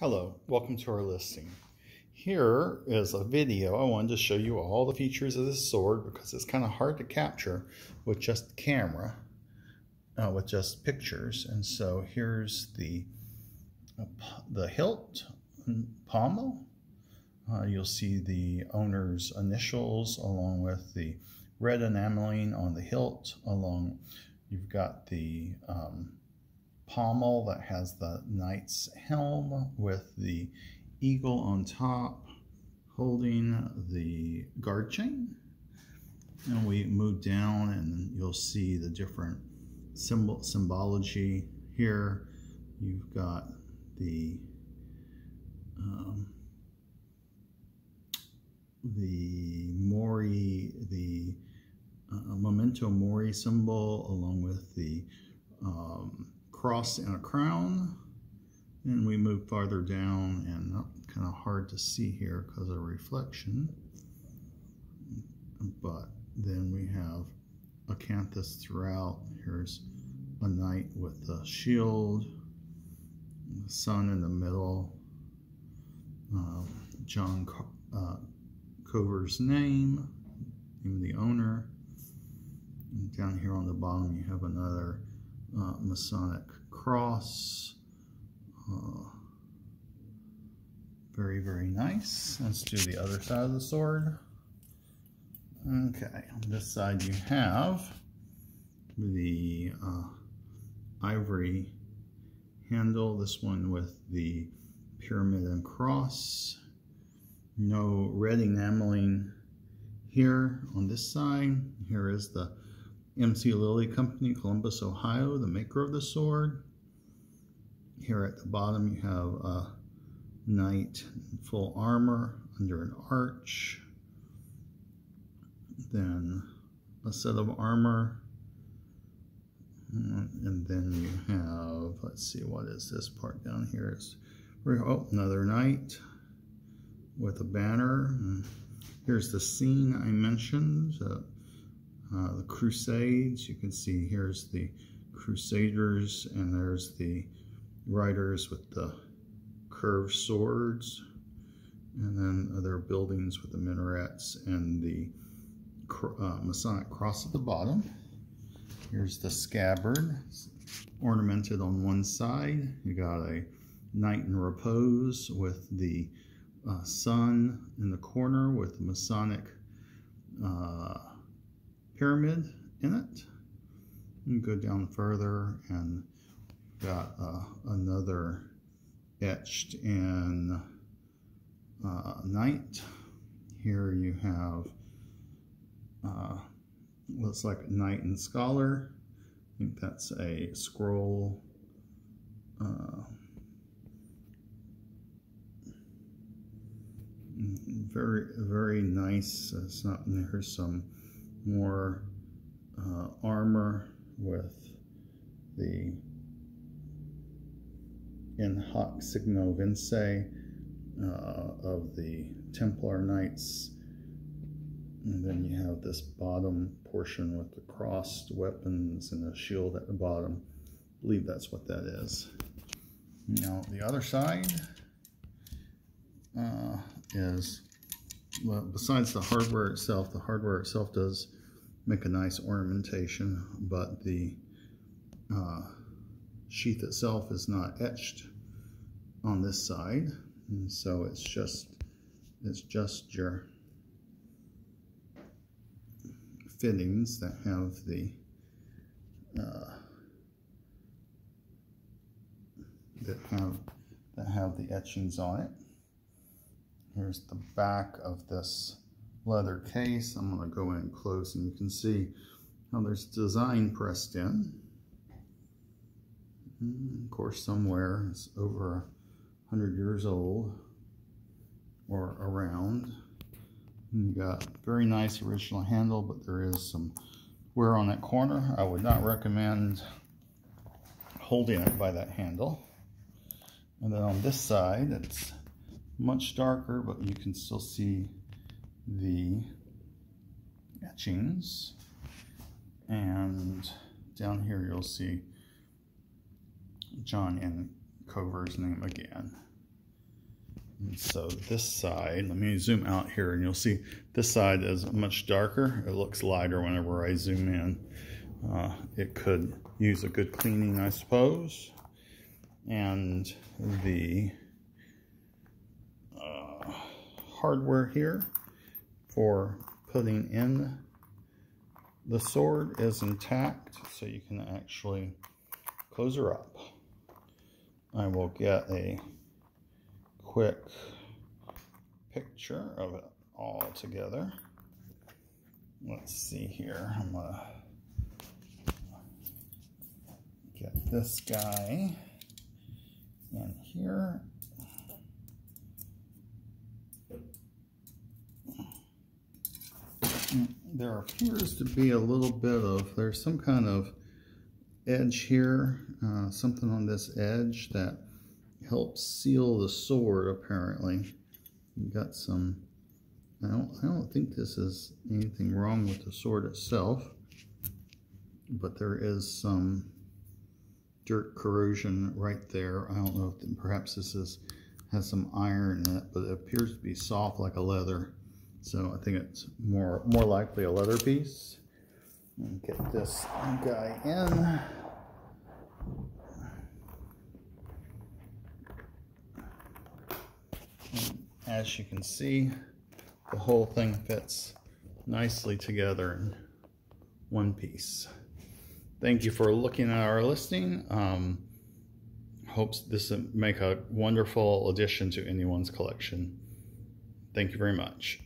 Hello, welcome to our listing. Here is a video. I wanted to show you all the features of this sword because it's kind of hard to capture with just camera, uh, with just pictures. And so here's the uh, the hilt, pommel. Uh, you'll see the owner's initials along with the red enameling on the hilt. Along, you've got the um, pommel that has the knight's helm with the eagle on top holding the guard chain. And we move down and you'll see the different symbol symbology here. You've got the um, the Mori, the uh, memento mori symbol along with the um, cross and a crown. And we move farther down and kind of hard to see here because of reflection. But then we have acanthus throughout. Here's a knight with a shield, the sun in the middle, uh, John uh, Cover's name, name of the owner. And down here on the bottom you have another uh, Masonic cross. Uh, very, very nice. Let's do the other side of the sword. Okay, on this side you have the uh, ivory handle, this one with the pyramid and cross. No red enameling here on this side. Here is the MC Lilley Company, Columbus, Ohio, the maker of the sword. Here at the bottom you have a knight in full armor under an arch. Then a set of armor. And then you have, let's see, what is this part down here? Is oh, another knight with a banner. here's the scene I mentioned. Uh, uh, the Crusades. You can see here's the Crusaders and there's the riders with the curved swords and then other buildings with the minarets and the uh, Masonic cross at the bottom. Here's the scabbard ornamented on one side. You got a knight in repose with the uh, sun in the corner with the Masonic uh, pyramid in it. And go down further and got uh, another etched in uh, knight. Here you have uh, looks like knight and scholar. I think that's a scroll. Uh, very very nice. It's not some more uh, armor with the in hoc signo vince uh, of the Templar Knights. And then you have this bottom portion with the crossed weapons and a shield at the bottom. I believe that's what that is. Now the other side uh, is well, besides the hardware itself, the hardware itself does make a nice ornamentation, but the uh, sheath itself is not etched on this side, and so it's just it's just your fittings that have the uh, that have that have the etchings on it. Here's the back of this leather case. I'm going to go in close and you can see how there's design pressed in. And of course, somewhere it's over 100 years old or around. And you got very nice original handle, but there is some wear on that corner. I would not recommend holding it by that handle. And then on this side, it's much darker, but you can still see the etchings. And down here you'll see John N. Cover's name again. And so this side, let me zoom out here and you'll see this side is much darker. It looks lighter whenever I zoom in. Uh, it could use a good cleaning, I suppose. And the uh, hardware here for putting in the sword is intact, so you can actually close her up. I will get a quick picture of it all together. Let's see here. I'm gonna get this guy in here. Mm, there appears to be a little bit of, there's some kind of edge here, uh, something on this edge that helps seal the sword apparently. You've got some, I don't, I don't think this is anything wrong with the sword itself, but there is some dirt corrosion right there. I don't know if perhaps this is has some iron in it, but it appears to be soft like a leather. So I think it's more more likely a leather piece. Get this guy in. As you can see, the whole thing fits nicely together in one piece. Thank you for looking at our listing. Um, hopes this will make a wonderful addition to anyone's collection. Thank you very much.